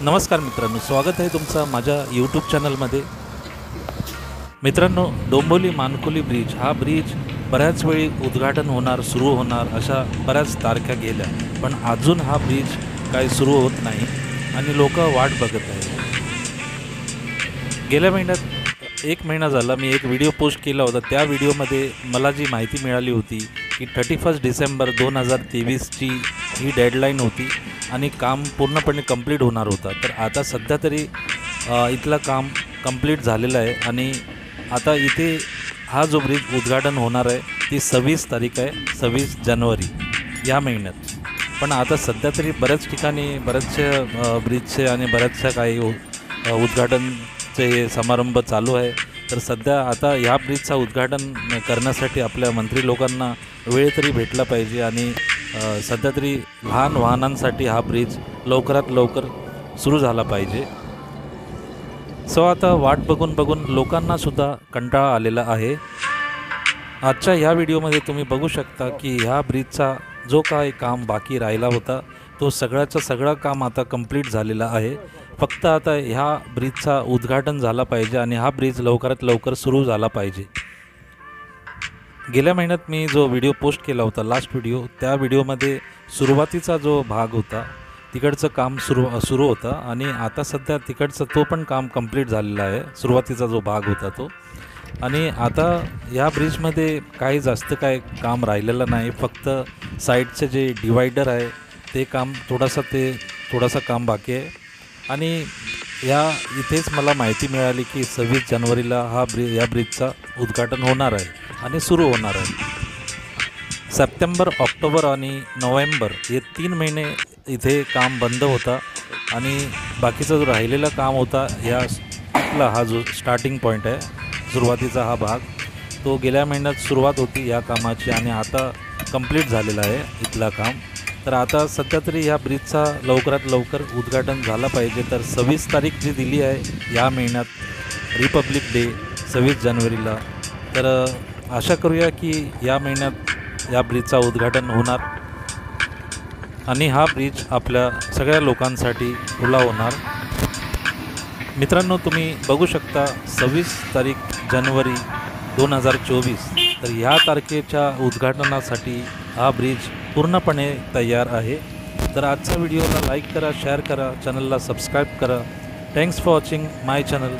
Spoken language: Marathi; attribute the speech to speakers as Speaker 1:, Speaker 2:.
Speaker 1: नमस्कार मित्रांनो स्वागत आहे तुमचं माझ्या यूट्यूब चॅनलमध्ये मित्रांनो डोंबोली मानकोली ब्रिज हा ब्रिज बऱ्याच वेळी उद्घाटन होणार सुरू होणार अशा बऱ्याच तारख्या गेल्या पण अजून हा ब्रिज काही सुरू होत नाही आणि लोक वाट बघत आहेत. गेल्या महिन्यात एक महिना झाला मी एक व्हिडिओ पोस्ट केला होता त्या व्हिडिओमध्ये मला जी माहिती मिळाली होती की थर्टी फर्स्ट डिसेंबर दोन हजार तेवीसची ही डेडलाईन होती आणि काम पूर्णपणे कंप्लीट होणार होता. तर आता सध्या तरी इथलं काम कंप्लीट झालेलं आहे आणि आता इथे हा जो ब्रिज उद्घाटन होणार आहे ती सव्वीस तारीख आहे सव्वीस जानेवारी या महिन्यात. पण आता सध्या तरी बऱ्याच ठिकाणी बऱ्याचशा ब्रिजचे आणि बऱ्याचशा काही उद्घाटनचे हे उद्घाटनचे समारंभ चालू आहे. तर सध्या आता या ब्रिजचा उद्घाटन करण्यासाठी आपल्या मंत्री लोकांना वेळ तरी भेटला पाहिजे आणि सध्या तरी लहान वाहनांसाठी हा ब्रिज लवकरात लवकर सुरू झाला पाहिजे. सो आता वाट बघून बघून लोकांनासुद्धा कंटाळा आलेला आहे. आजच्या ह्या व्हिडिओमध्ये तुम्ही बघू शकता की ह्या ब्रिजचा जो काय काम बाकी राहिला होता तो सगळ्याचं सगळं काम आता कंप्लीट झालेलं आहे. फक्त आता ह्या ब्रिजचा उद्घाटन झाला पाहिजे आणि हा ब्रिज लवकरात लवकर सुरू झाला पाहिजे. गेल्या महिन्यात मी जो व्हिडिओ पोस्ट केला होता लास्ट व्हिडिओ त्या व्हिडिओमध्ये सुरुवातीचा जो भाग होता तिकडचं काम सुरू सुरू होतं आणि आता सध्या तिकडचं तो पण काम कंप्लीट झालेला आहे सुरुवातीचा जो भाग होता तो. आणि आता या ब्रिजमध्ये काही जास्त काय काम राहिलेलं नाही फक्त साईडचे जे डिवायडर आहे ते काम थोडासा ते थोडासा काम बाकी आहे. आणि या इथेच मला माहिती मिळाली की सव्वीस जानेवारीला हा ब्रिज या ब्रिजचा उद्घाटन होणार आहे आणि सुरू होणार आहे. सप्टेंबर ऑक्टोबर आणि नोव्हेंबर हे तीन महिने इथे काम बंद होता आणि बाकीचा जो राहिलेला काम होता या ला हा जो स्टार्टिंग पॉईंट आहे सुरुवातीचा हा भाग तो गेल्या महिन्यात सुरुवात होती या कामाची आणि आता कंप्लीट झालेला आहे इथला काम. तर आता सध्या तरी ह्या ब्रिजचा लवकरात लवकर उद्घाटन झालं पाहिजे. तर सव्वीस तारीख जी दिली आहे या महिन्यात रिपब्लिक डे सव्वीस जानेवारीला. तर आशा करूया की या महिन्यात या ब्रिजचा उद्घाटन होणार आणि हा ब्रिज आपल्या सगळ्या लोकांसाठी खुला होणार. मित्रांनो तुम्ही बघू शकता सव्वीस तारीख जानेवारी दोन हजार चोवीस. तर ह्या तारखेच्या उद्घाटनासाठी हा ब्रिज पूर्णपणे तयार आहे. तर आजचा व्हिडिओला लाईक करा शेअर करा चॅनलला सबस्क्राईब करा. Thanks for watching my channel